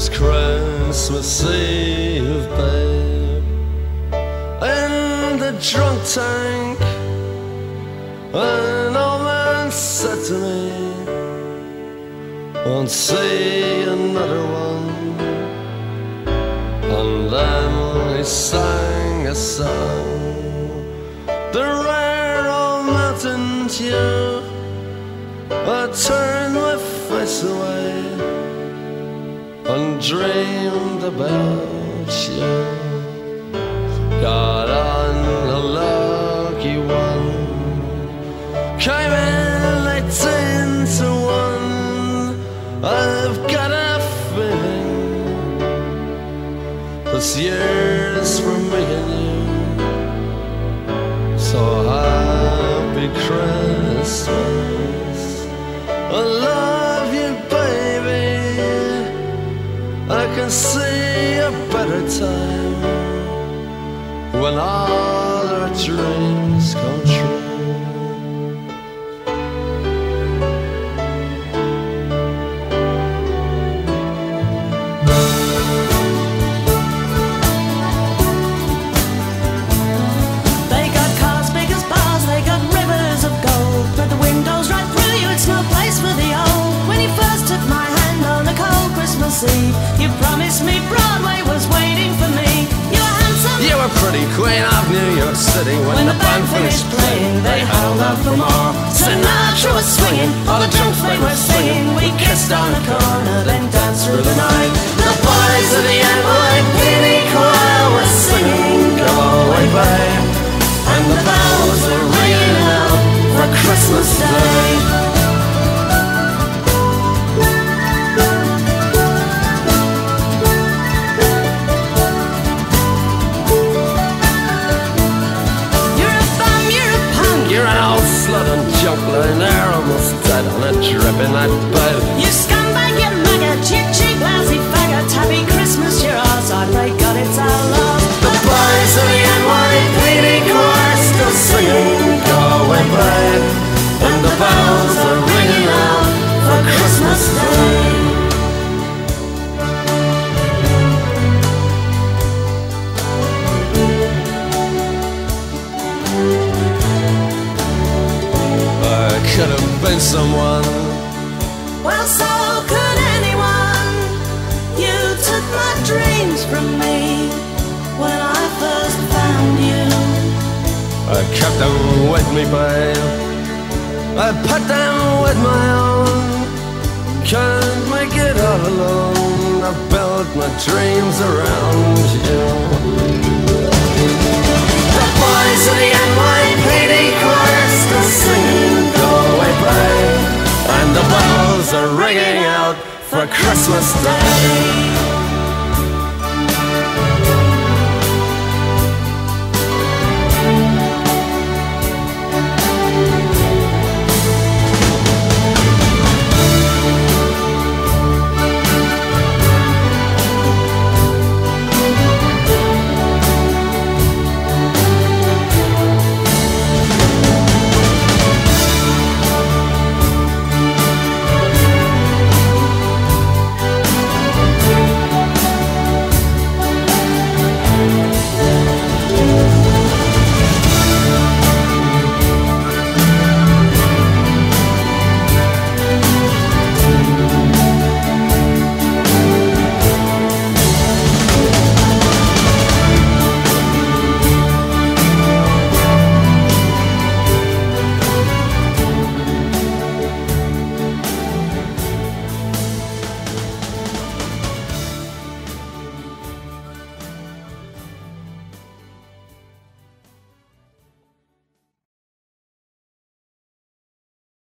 was Christmas Eve, babe, in the drunk tank. An old man said to me, Won't see another one. And then he sang a song, the rare old mountain tune. I turned my face away and dreamed about you. Got on a lucky one, came in eighteen to one. I've got a feeling this year's for me and you. So happy Christmas. Can see a better time when all our dreams come true. Pretty queen of New York City when, When the band finished playing, they held out for more. Sinatra was swinging, all the drunks they were singing. We kissed on a corner, drip in. You scumbag, you maggot, you cheap, lousy faggot. Happy Christmas, you're ours. I pray God it's our love. The boys of the NYPD choir still singing Go away, babe And the bells are ringing out for Christmas Day I could have been someone I kept them with me, babe. I put them with my own. Can't make it all alone. I built my dreams around you. The boys of the NYPD choir still singing Go away, babe. And the bells are ringing out for Christmas Day